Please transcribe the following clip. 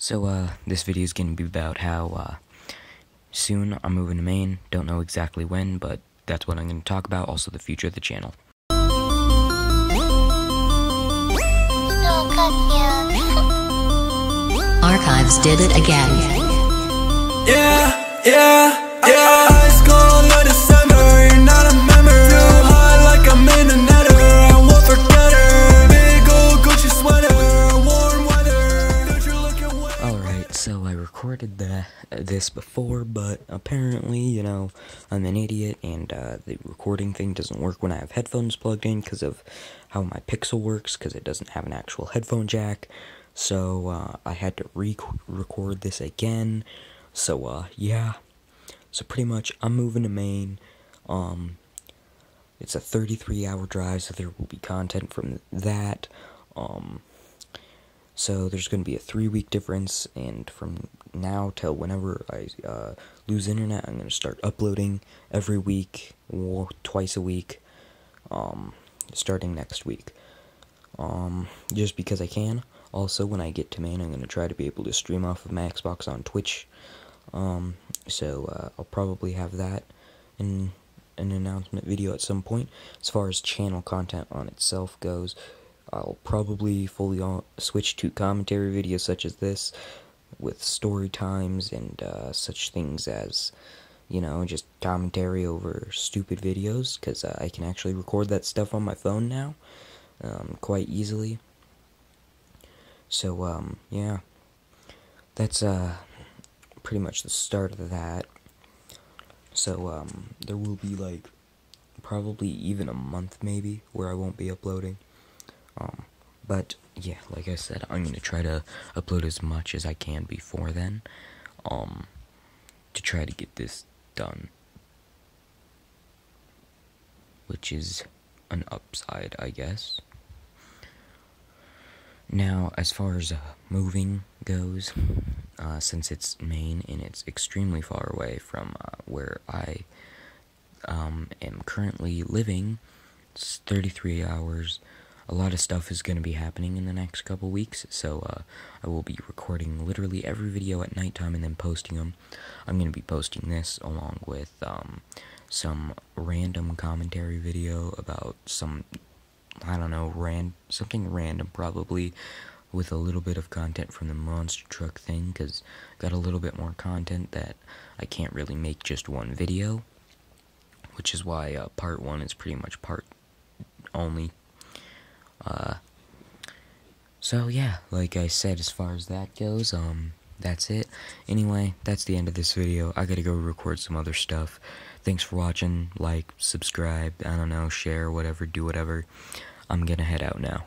So, uh, this video is going to be about how, uh, soon I'm moving to Maine. Don't know exactly when, but that's what I'm going to talk about. Also, the future of the channel. Archives did it again. Yeah, yeah, so I recorded the, this before, but apparently, you know, I'm an idiot, and uh, the recording thing doesn't work when I have headphones plugged in because of how my Pixel works, because it doesn't have an actual headphone jack. So uh, I had to re-record this again. So uh, yeah. So pretty much, I'm moving to Maine. Um, it's a 33-hour drive, so there will be content from that. Um, so there's going to be a three week difference, and from now till whenever I uh, lose internet, I'm going to start uploading every week or twice a week, um, starting next week. Um, just because I can. Also, when I get to Maine, I'm going to try to be able to stream off of my Xbox on Twitch. Um, so uh, I'll probably have that in an announcement video at some point. As far as channel content on itself goes, I'll probably fully on, switch to commentary videos such as this, with story times and uh, such things as, you know, just commentary over stupid videos, because uh, I can actually record that stuff on my phone now, um, quite easily. So, um, yeah, that's, uh, pretty much the start of that. So, um, there will be, like, probably even a month, maybe, where I won't be uploading. Um, but yeah, like I said, I'm gonna try to upload as much as I can before then, um, to try to get this done, which is an upside, I guess. Now, as far as uh, moving goes, uh, since it's Maine and it's extremely far away from uh, where I um, am currently living, it's 33 hours a lot of stuff is going to be happening in the next couple weeks, so uh, I will be recording literally every video at nighttime and then posting them. I'm going to be posting this along with um, some random commentary video about some, I don't know, ran something random probably, with a little bit of content from the monster truck thing, because got a little bit more content that I can't really make just one video, which is why uh, part one is pretty much part only uh, so yeah, like I said, as far as that goes, um, that's it. Anyway, that's the end of this video. I gotta go record some other stuff. Thanks for watching. Like, subscribe, I don't know, share, whatever, do whatever. I'm gonna head out now.